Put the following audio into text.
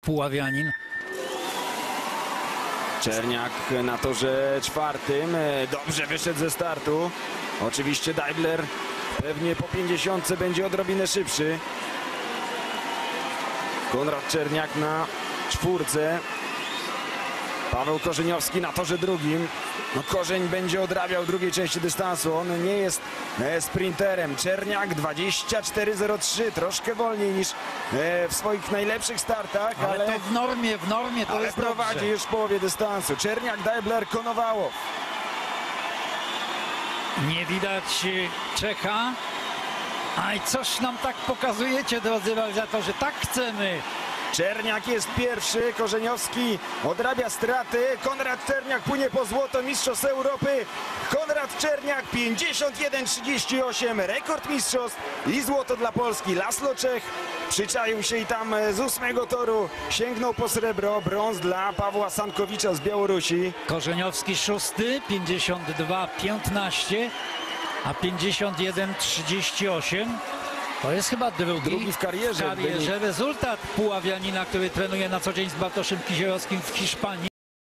Puławianin. Czerniak na torze czwartym. Dobrze wyszedł ze startu. Oczywiście Daibler pewnie po 50 będzie odrobinę szybszy. Konrad Czerniak na czwórce. Paweł Korzeniowski na torze drugim. No Korzeń będzie odrabiał drugiej części dystansu. On nie jest e, sprinterem. Czerniak 24.03, troszkę wolniej niż e, w swoich najlepszych startach, Ale, to w normie, w normie to ale jest prowadzi dobrze. już w połowie dystansu. Czerniak, Daibler, Konowałow. Nie widać y, Czeka. Aj, coś nam tak pokazujecie, drodzy realizatorzy. Tak chcemy. Czerniak jest pierwszy, Korzeniowski odrabia straty. Konrad Czerniak płynie po złoto Mistrzostw Europy. Konrad Czerniak 51-38, rekord mistrzostw i złoto dla Polski. Laslo Czech przyczaił się i tam e, z ósmego toru sięgnął po srebro. Brąz dla Pawła Sankowicza z Białorusi. Korzeniowski szósty, 52-15, a 51-38. To jest chyba drugi, Drugi w karierze. w karierze rezultat Puławianina, który trenuje na co dzień z Bartoszem Kizierowskim w Hiszpanii.